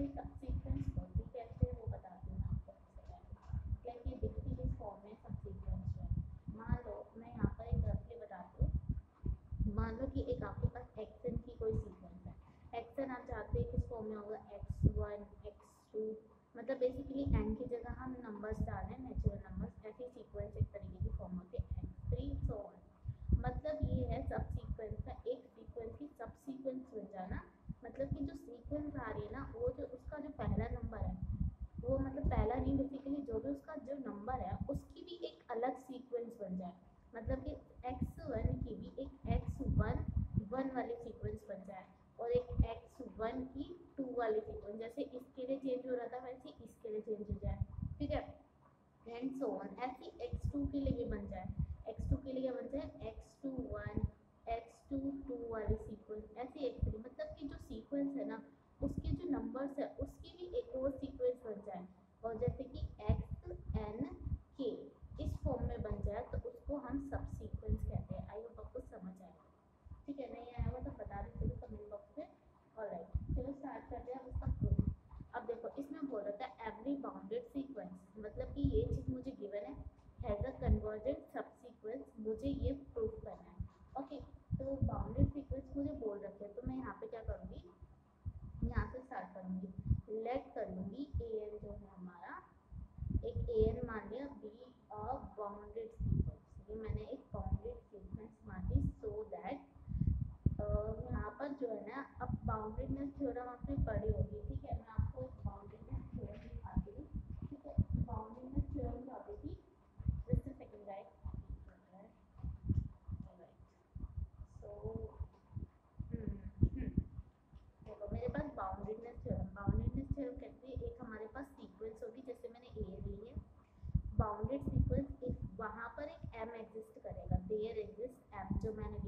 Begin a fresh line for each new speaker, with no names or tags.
कोई सब सीक्वेंस को भी कहते वो बताती हूँ आपको लाइक दिखती किस फॉर्म में सब है मान लो मैं यहाँ पर एक रफली बताती हूँ। मान लो कि एक आपके पास एक्सन की कोई सीक्वेंस है। एक्सन आप चाहते हैं किस फॉर्म में होगा? एक्स वन एक्स टू मतलब बेसिकली एन की जगह हम नंबर्स डाल नेचुरल नंबर्स ऐसी सीक्वेंस एक तरीके की फॉर्म होती है एक्स थ्री सो वन मतलब ये है सब सीक्वेंस का एक सीक्वेंस की सब सीक्वेंस बन जाना मतलब कि जो सीक्वेंस आ रही है ना वो जो उसका जो पहला नंबर है वो मतलब पहला नहीं बेसिकली जो भी उसका जो नंबर है उसकी भी एक अलग सीक्वेंस बन जाए मतलब कि एक्स वन की भी एक एक्स वन वन वाली सीक्वेंस बन जाए और एक एक्स वन की टू वाली सीक्वेंस जैसे इसके लिए चेंज हो रहा था, वैसे इसके लिए चेंज हो जाए। ठीक है? एंड सो ऑन ऐसी एक्स टू के लिए भी बन जाए। एक्स टू के लिए बन जाए? X two one x two two वाली सीक्वेंस ऐसी एक्स थ्री मतलब कि जो सीक्वेंस है ना, उसके जो नंबर्स है, उसकी भी एक और सीक्वेंस बन जाए। और जैसे कि एक्स एन के इस फॉर्म में बन जाए तो उसको हम सब सीक्वेंस कहते हैं आई होप आपको समझ आएगा ठीक है नहीं आया हुआ तो बता दें चलो कमेंट बॉक्स में और राइट चलो स्टार्ट करते हैं उसका प्रूफ अब देखो इसमें बोल रखा है एवरी बाउंडेड सीक्वेंस मतलब कि ये चीज़ मुझे गिवन है has a convergent subsequence मुझे ये प्रूफ करना है। ओके तो बाउंडेड सीक्वेंस मुझे बोल रखे तो मैं यहाँ पे क्या करूँगी? यहाँ से स्टार्ट करूँगी। लेट कर लूँगी ए एन जो है हमारा। एक ए एन मान लिया बी अ बाउंडेड सीक्वेंस ये मैंने एक बाउंडेड सीक्वेंस मान ली सो दैट यहाँ पर जो है ना, अब बाउंडेडनेस थ्योरम आपने पढ़ी होगी, ठीक है मैं आपको बाउंडेडनेस थ्योरम दिखाती हूँ ठीक है बाउंडेडनेस थ्योरम क्या होती थी just a second right so देखो मेरे पास बाउंडेडनेस थ्योरम बाउंडेडनेस थ्योरम कहती है एक हमारे पास सीक्वेंस होगी जैसे मैंने ए ली है बाउंडेड